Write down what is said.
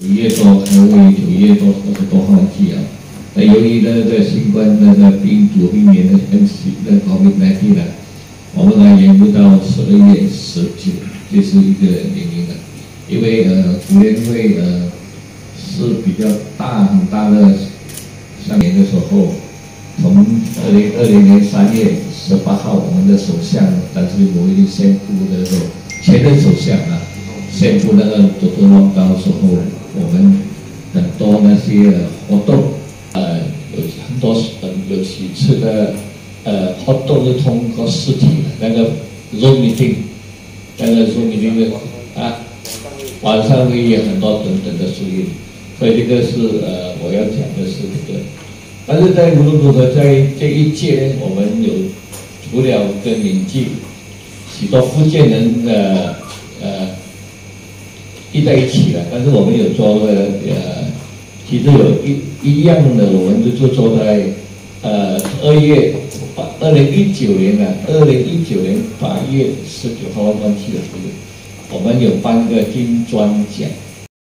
九月多，还为九月多二十多号季啊。那由于那个新冠那个病毒病原的 N C 那 COVID-19 呢，我们呢延误到十二月十九，这是一个原因的。因为呃，福联会呃是比较大很大的，上年的时候，从二零二零年三月十八号，我们的首相，但是我已经宣布的时候，前任首相啊，宣布那个多多浪高时候。我们很多那些活动，呃，有很多呃有几次的呃活动是通过实体的，那个 Zoom meeting，那个 Zoom meeting 啊，晚上会有很多等等的事情，所以这个是呃我要讲的是这个。但是在无论如何，在这一届，我们有除了跟邻居许多福建人的呃。聚在一起了，但是我们有做个呃，其实有一一样的，我们就就做在呃二月八二零一九年呢二零一九年八月十九号忘记了，我们有颁个金砖奖。